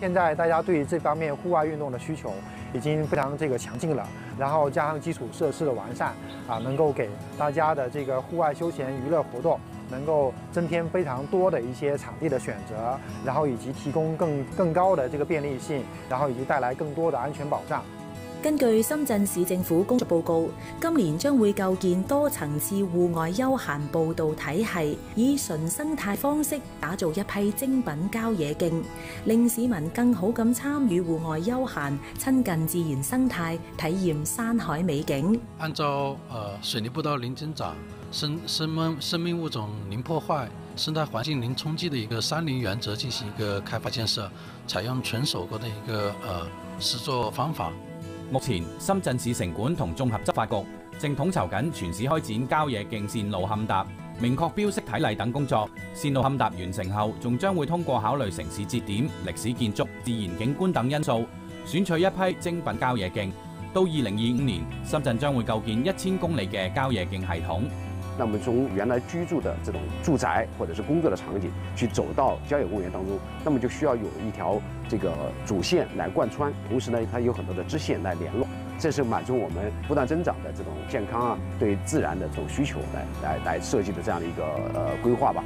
现在大家对于这方面户外运动的需求已经非常这个强劲了，然后加上基础设施的完善，啊，能够给大家的这个户外休闲娱乐活动能够增添非常多的一些场地的选择，然后以及提供更更高的这个便利性，然后以及带来更多的安全保障。根据深圳市政府工作报告，今年将会构建多层次户外休闲步道体系，以纯生态方式打造一批精品郊野径，令市民更好咁参与户外休闲、亲近自然生态、体验山海美景。按照呃水泥步道零增长、生生物生命物种零破坏、生态环境零冲击的一个三零原则进行一个开发建设，采用纯手工的一个呃制作方法。目前，深圳市城管同综合执法局正统筹紧全市开展郊野径线路勘踏、明确标识体例等工作。线路勘踏完成后，仲将会通过考虑城市节点、历史建筑、自然景观等因素，选取一批精品郊野径。到二零二五年，深圳将会构建一千公里嘅郊野径系统。那么从原来居住的这种住宅或者是工作的场景，去走到郊野公园当中，那么就需要有一条这个主线来贯穿，同时呢，它有很多的支线来联络，这是满足我们不断增长的这种健康啊，对自然的这种需求来来来设计的这样的一个呃规划吧。